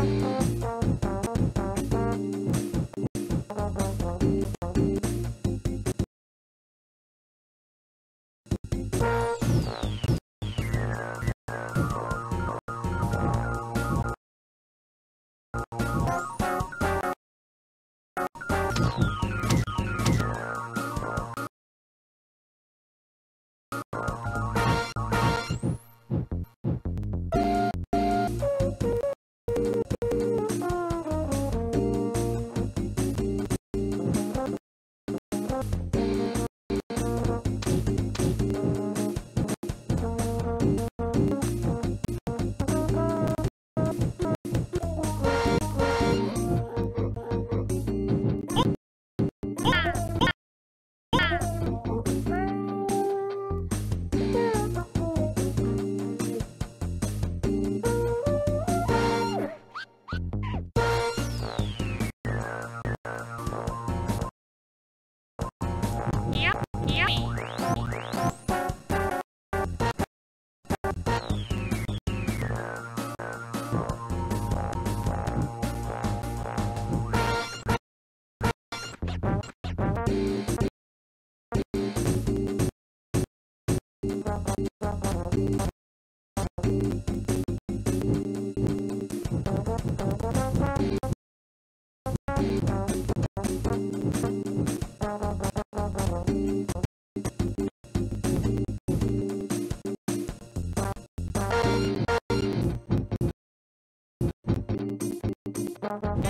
Yep, Bye-bye.